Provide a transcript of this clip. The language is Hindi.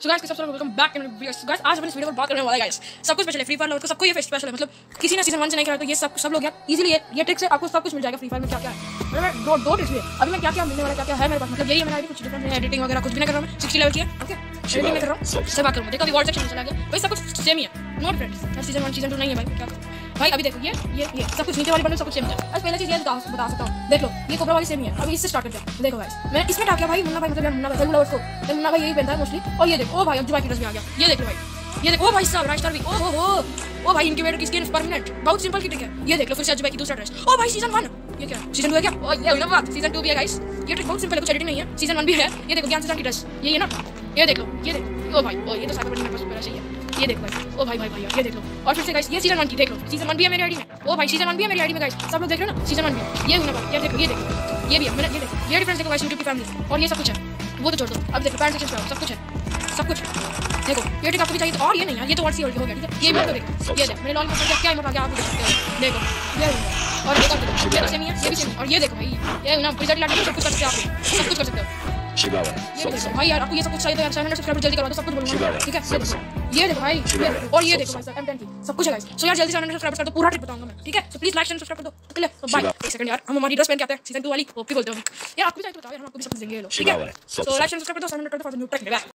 सो गाइस सबसे welcome back to video guys आज अपन इस वीडियो पर बात करने वाले गाइस सब कुछ स्पेशल है फ्री फायर लोग सबको ये स्पेशल है मतलब किसी ने सीज़न 1 से नहीं खेला तो ये सब सब लोग यार इजीली ये ये ट्रिक से आपको सब कुछ मिल जाएगा फ्री फायर में क्या क्या है मैं दो दो ट्रिक्स है अभी मैं क्या क्या मिलने वाला क्या क्या है मेरे पास? मतलब यही है आईडी कुछ डिफरेंट है एडिटिंग वगैरह कुछ भी नहीं कर रहा मैं 60 लेवल की है ओके एडिटिंग नहीं कर रहा हूँ से बात करूँगा देखो अभी वर्ड सेक्शन चला गया भाई सब कुछ सेम ही है। नो डिफरेंट सीज़न 1 सीज़न 2 नहीं है भाई क्या करूँ? भाई, अभी देखो, ये ये ये, सब कुछ नीचे वाली बटन सब कुछ सेम है। अब पहले चीज़ ये बता बता सकता हूँ। देख लो, ये कोबरा वाली सेम ही है। अभी इससे स्टार्ट करते हैं। देखो गाइस मैं इसमें क्या किया भाई, मुन्ना भाई मतलब मुन्ना भाई मुन्ना को मुन्ना भाई यही पहनता है मोस्टली और ये देखो, ओ भाई, अब जुबाई की ड्रेस भी आ गया। ये देख भाई, ये देखो भाई, साहब राइस्टार भी, ओ हो हो ओ भाई इनक्यूबेटर की स्किन परमानेंट बहुत सिंपल की ट्रिक है। ये देख लो, फिर से जुबाई की दूसरा ड्रेस ओ भाई सीज़न 1 ये क्या सीज़न 2 है क्या? ओ, ये बात सीज़न 2 भी है गाइस ये ट्रिक बहुत सिंपल है, कुछ एडिटिंग नहीं है। सीज़न 1 भी है। ये देखो, ज्ञान से की ड्रेस ये है ना, ये देख लो, ये देख। ओ भाई, ओ, ये तो साइबर मेरे पास चाहिए। ये देखो भाई। ओ भाई भाई भाई, ये देख लो। और फिर से गाइस ये सीज़न 1 की, देख लो। सीज़न 1 भी है मेरी आईडी में। ओ भाई सीज़न 1 भी है मेरी आईडी में गाइस सब लोग देख रहे हो ना? सीज़न 1 भी ये हुई ना भाई, ये देखो ये देखो। ये भी है मैंने ये देखो। ये डिफरेंस देखो गाइस YouTube की फैमिली और ये सब कुछ है। वो तो छोड़ दो। अब देखो पैंट सेक्शन पे सब कुछ है। सब कुछ देखो, ये ट्रिक आपको भी चाहिए और ये नहीं है। ये तो सी हो गया, ठीक है? ये भी तो देखो। ये देखो मेरे लॉलीपॉप क्या। क्या इमोट आ गया आप देख सकते हो देखो, ये और देखो ये तो सेम ही ये भी सेम और ये देखो भाई, ये ना प्रिजर्ट लाइट सब कुछ कर सकते हो आप सब कुछ कर सकते हो। Chihuahua. ये देखो भाई यार आपको ये सब कुछ चाहिए तो यार चैनल सब्सक्राइब जल्दी करवा दो सब कुछ बोलूँगा। ठीक है? ये देखो भाई और ये देखो भाई सर M10 की सब कुछ है गाइस सो यार जल्दी चैनल सब्सक्राइब कर दो पूरा ट्रिक बताऊँगा मैं ठीक है? So please like and subscribe कर दो क्लियर तो बाय एक सेकंड यार हम हमारी ड्रेस पहन के आते हैं सीज़न 2 वाली ओपी बोलते हो। यार आपको भी चाहिए तो बताओ यार हम आपको भी सब कुछ देंगे ये लोग ठीक है? सो लाइक एंड सब्सक्राइब कर दो 700 फॉर द न्यू टेक